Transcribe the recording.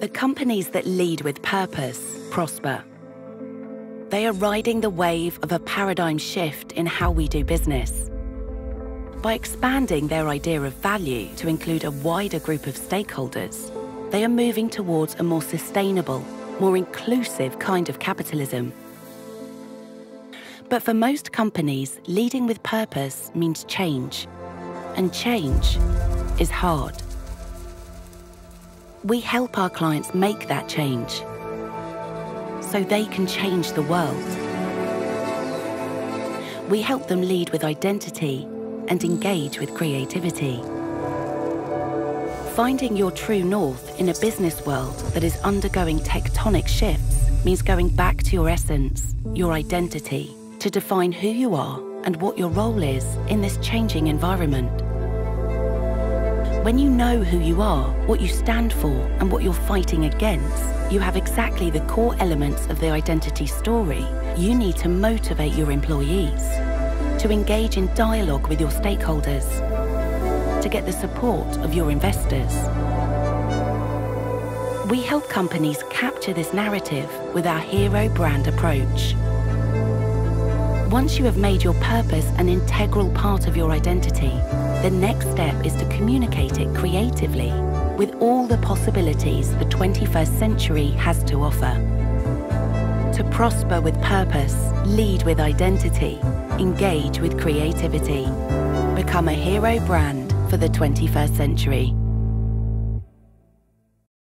The companies that lead with purpose prosper. They are riding the wave of a paradigm shift in how we do business. By expanding their idea of value to include a wider group of stakeholders, they are moving towards a more sustainable, more inclusive kind of capitalism. But for most companies, leading with purpose means change, and change is hard. We help our clients make that change so they can change the world. We help them lead with identity and engage with creativity. Finding your true north in a business world that is undergoing tectonic shifts means going back to your essence, your identity, to define who you are and what your role is in this changing environment. When you know who you are, what you stand for, and what you're fighting against, you have exactly the core elements of the identity story you need to motivate your employees, to engage in dialogue with your stakeholders, to get the support of your investors. We help companies capture this narrative with our hero brand approach. Once you have made your purpose an integral part of your identity, the next step is to communicate it creatively with all the possibilities the 21st century has to offer. To prosper with purpose, lead with identity, engage with creativity, become a hero brand for the 21st century.